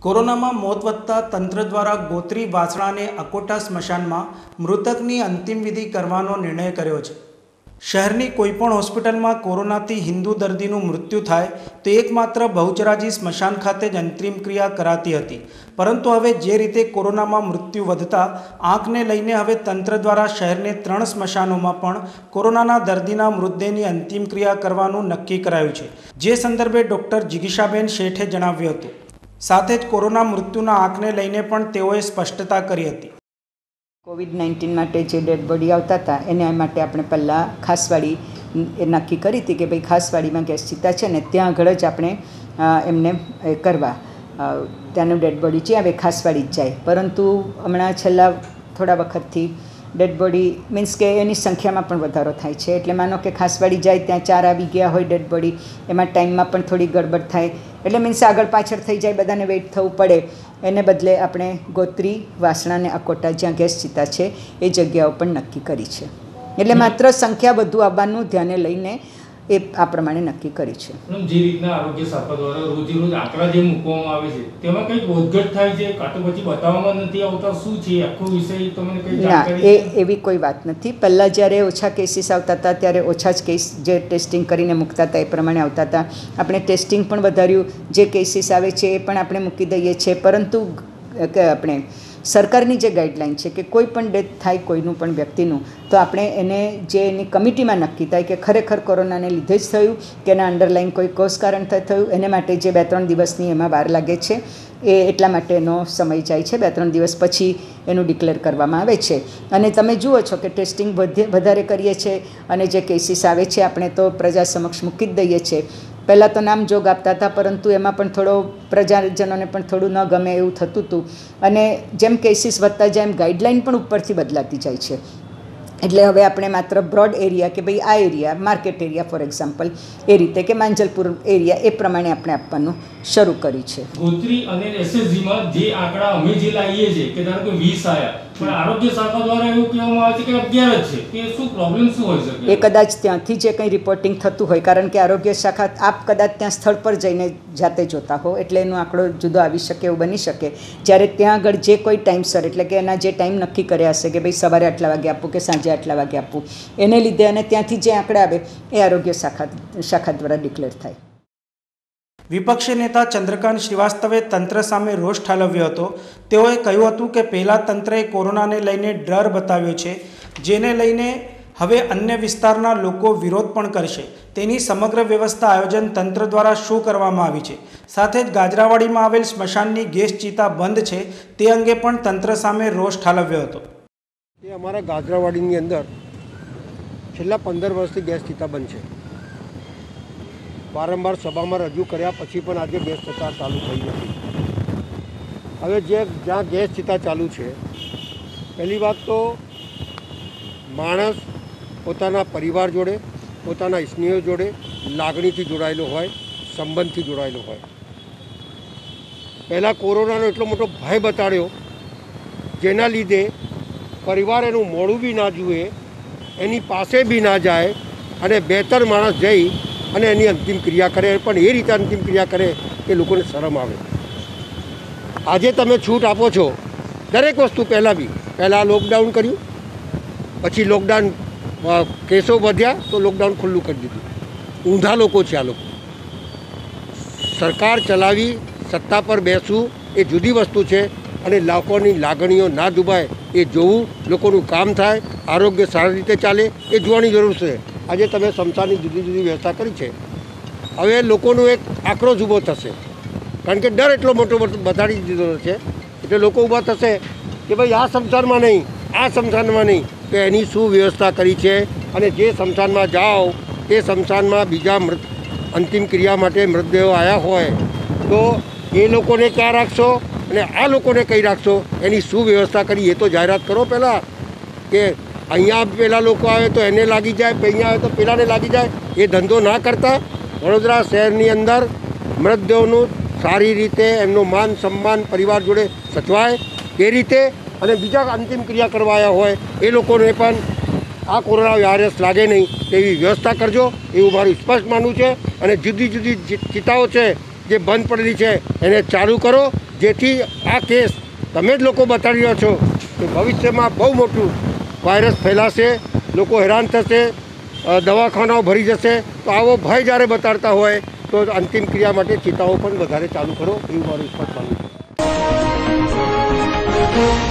કોરોનામાં મોત વધતા તંત્ર દ્વારા ગોત્રી વાસણાને અકોટા સ્મશાનમાં મૃતકની અંતિમ વિધિ કરવાનો નિર્ણય કર્યો છે. શહેરની કોઈપણ હોસ્પિટલમાં કોરોનાથી હિન્દુ દર્દીનું મૃત્યુ થાય તો એકમાત્ર બહુચરાજી સ્મશાન ખાતે જ અંતિમ ક્રિયા કરાતી હતી. પરંતુ હવે જે રીતે કોરોનામાં મૃત્યુ વધતા, આંખને લઈને હવે તંત્ર દ્વારા શહેરને ત્રણ સ્મશાનોમાં પણ કોરોનાના દર્દીના મૃતદેહની અંતિમ ક્રિયા કરવાનું નક્કી કરાયું છે. જે સંદર્ભે ડૉક્ટર જિગીશાબેન શેઠે જણાવ્યું હતું. સાથે જ કોરોના મૃત્યુના આંકને લઈને પણ તેઓએ સ્પષ્ટતા કરી હતી. કોવિડ નાઇન્ટીન માટે જે ડેડ બોડી આવતા હતા, એના માટે આપણે પહેલાં ખાસવાડી એ નક્કી કરી હતી કે ભાઈ ખાસવાડીમાં ગેસ ચિતા છે ને ત્યાં આગળ જ આપણે એમને કરવા. ત્યાંનું ડેડ બોડી જે આવે ખાસવાડી જ જાય. પરંતુ હમણાં છેલ્લા થોડા વખતથી ડેડ બોડી મીન્સ કે એની સંખ્યામાં પણ વધારો થાય છે. એટલે માનો કે ખાસવાડી જાય ત્યાં ચાર આવી ગયા હોય ડેડ બોડી એમાં ટાઈમમાં પણ થોડી ગડબડ થાય. એટલે મીન્સ આગળ પાછળ થઈ જાય બધાને વેઇટ થવું પડે. એને બદલે આપણે ગોત્રી વાસણા અને અકોટા જ્યાં ગેસ ચિતા છે એ જગ્યાઓ પણ નક્કી કરી છે. એટલે માત્ર સંખ્યા વધુ આવવાનું ધ્યાને લઈને એ આ પ્રમાણે નક્કી કરી છે. જે રીતના આરોગ્ય શાખા દ્વારા રોજે રોજ આંકડા જે મૂકવામાં આવે છે તેમાં કંઈક વધઘટ થાય છે? કાં તો પછી બતાવવામાં નથી આવતા? શું છે? આખો વિષય તમને કંઈ ના એ એવી કોઈ વાત નથી. પહેલાં જ્યારે ઓછા કેસીસ આવતા હતા ત્યારે ઓછા જ કેસ જે ટેસ્ટિંગ કરીને મૂકતા હતા એ પ્રમાણે આવતા હતા. આપણે ટેસ્ટિંગ પણ વધાર્યું. જે કેસીસ આવે છે એ પણ આપણે મૂકી દઈએ છીએ. પરંતુ કે આપણે સરકારની જે ગાઈડલાઈન છે કે કોઈ પણ ડેથ થાય કોઈનું પણ વ્યક્તિનું, તો આપણે એને જે એની કમિટીમાં નક્કી થાય કે ખરેખર કોરોનાને લીધે જ થયું કે એના અંડરલાઈન કોઈ કોસ કારણ થયું, એને માટે જે બે ત્રણ દિવસની એમાં વાર લાગે છે, એ એટલા માટેનો સમય જાય છે, બે ત્રણ દિવસ પછી એનું ડિક્લેર કરવામાં આવે છે. અને તમે જુઓ છો કે ટેસ્ટિંગ વધે, વધારે કરીએ છીએ અને જે કેસીસ આવે છે, આપણે તો પ્રજા સમક્ષ મૂકી જ દઈએ છીએ પહેલાં તો નામ જોગ આપતા હતા, પરંતુ એમાં પણ થોડો પ્રજાજનોને પણ થોડું ન ગમે એવું થતું હતું. અને જેમ કેસીસ વધતા જાય, એમ ગાઈડલાઇન પણ ઉપરથી બદલાતી જાય છે. એટલે હવે આપણે માત્ર બ્રોડ એરિયા કે ભાઈ આ area market area for example એ રીતે કે માંજલપુર એરિયા એ પ્રમાણે આપણે આપવાનું શરૂ કરી છે. ગોત્રી અને એસએસજીમાં જે આંકડા અમે જે લાવીએ છીએ કે ધારો કે 20 આવ્યા પણ આરોગ્ય શાખા દ્વારા એવું કહેવામાં આવે છે કે 11 જ છે કે શું પ્રોબ્લેમ શું હોઈ શકે? એ કદાચ ત્યાંથી જે કંઈ રિપોર્ટિંગ થતું હોય કારણ કે આરોગ્ય શાખા આપ કદાચ ત્યાં સ્થળ પર જઈને જાતે જોતા હો એટલે એનો આંકડો જુદો આવી શકે એવું બની શકે. જ્યારે ત્યાં આગળ જે કોઈ ટાઈમસર એટલે કે એના જે ટાઈમ નક્કી કર્યા હશે કે ભાઈ સવારે આટલા વાગે આપવું કે સાંજે આટલા વાગે આપવું એને લીધે અને ત્યાંથી જે આંકડા આવે એ આરોગ્ય શાખા શાખા દ્વારા ડિક્લેર થાય. વિપક્ષી નેતા ચંદ્રકાંત શ્રીવાસ્તવે તંત્ર સામે રોષ ઠાલવ્યો હતો. તેઓએ કહ્યું હતું કે પહેલાં તંત્રએ કોરોનાને લઈને ડર બતાવ્યો છે, જેને લઈને હવે અન્ય વિસ્તારના લોકો વિરોધ પણ કરશે. તેની સમગ્ર વ્યવસ્થા આયોજન તંત્ર દ્વારા શું કરવામાં આવી છે? સાથે જ ગાજરાવાડીમાં આવેલ સ્મશાનની ગેસ ચિતા બંધ છે, તે અંગે પણ તંત્ર સામે રોષ ઠાલવ્યો હતો. એ અમારા ગાજરાવાડીની અંદર છેલ્લા પંદર વર્ષથી ગેસ ચિતા બંધ છે. વારંવાર સભામાં રજૂ કર્યા પછી પણ આજે ગેસ ચિતા ચાલુ થઈ નથી. હવે જે જ્યાં ગેસ ચિતા ચાલુ છે, પહેલી વાત તો માણસ પોતાના પરિવાર જોડે, પોતાના સ્નેહ જોડે લાગણીથી જોડાયેલો હોય, સંબંધથી જોડાયેલો હોય. પહેલાં કોરોનાનો એટલો મોટો ભય બતાડ્યો, જેના લીધે પરિવાર એનું મોડું બી ના જુએ, એની પાસે બી ના જાય અને બેતર માણસ જઈ અને એની અંતિમ ક્રિયા કરે, પણ એ રીતે અંતિમ ક્રિયા કરે કે લોકોને શરમ આવે. આજે તમે છૂટ આપો છો, દરેક વસ્તુ પહેલાં બી. પહેલાં લોકડાઉન કર્યું, પછી લોકડાઉન કેસો વધ્યા, તો લોકડાઉન ખુલ્લું કરી દીધું. ઊંધા લોકો છે આ લોકો. સરકાર ચલાવી, સત્તા પર બેસવું એ જુદી વસ્તુ છે અને લોકોની લાગણીઓ ના દુભાય. એ જોવું, લોકોનું કામ થાય, આરોગ્ય સારી રીતે ચાલે, એ જોવાની જરૂર છે. આજે તમે સમસાની જુદી જુદી વ્યવસ્થા કરી છે. હવે લોકોનો એક આક્રોશ ઊભો થશે. કારણ કે ડર એટલો મોટો બતાડી દીધો છે. એટલે લોકો ઊભા થશે કે ભાઈ આ સમસાનમાં નહીં, આ સમસાનમાં નહીં. તો એની શું વ્યવસ્થા કરી છે? અને જે સમસાનમાં જાઓ એ સમસાનમાં બીજા મૃત, અંતિમ ક્રિયા માટે મૃતદેહો આવ્યા હોય, તો એ લોકોને ક્યાં રાખશો? અને આ લોકોને કઈ રાખશો? એની શું વ્યવસ્થા કરી? એ તો જાહેરાત કરો પહેલાં કે અહીંયા પેલા લોકો આવે તો એને લાગી જાય અહીંયા આવે તો પેલાને લાગી જાય. એ ધંધો ના કરતા. વડોદરા શહેરની અંદર મૃતદેહોનું સારી રીતે એમનું માન, સન્માન, પરિવાર જોડે સચવાય. એ રીતે અને બીજા અંતિમ ક્રિયા કરવાયા હોય, એ લોકોને પણ આ કોરોના વાયરસ લાગે નહીં તેવી વ્યવસ્થા કરજો. એવું મારું સ્પષ્ટ માનવું છે. અને જુદી જુદી ચિતાઓ છે, જે બંધ પડેલી છે, એને ચાલુ કરો. જેથી આ કેસ તમે જ લોકો બતાવી રહ્યો છો. કે ભવિષ્યમાં બહુ મોટું વાયરસ ફેલાશે, લોકો હેરાન થશે દવાખાનાઓ ભરી જશે, તો આવો ભય જ્યારે બતાડતા હોય, તો અંતિમ ક્રિયા માટે ચિતાઓ પણ વધારે ચાલુ કરો, એવું મારું સ્પષ્ટ માનવું છે.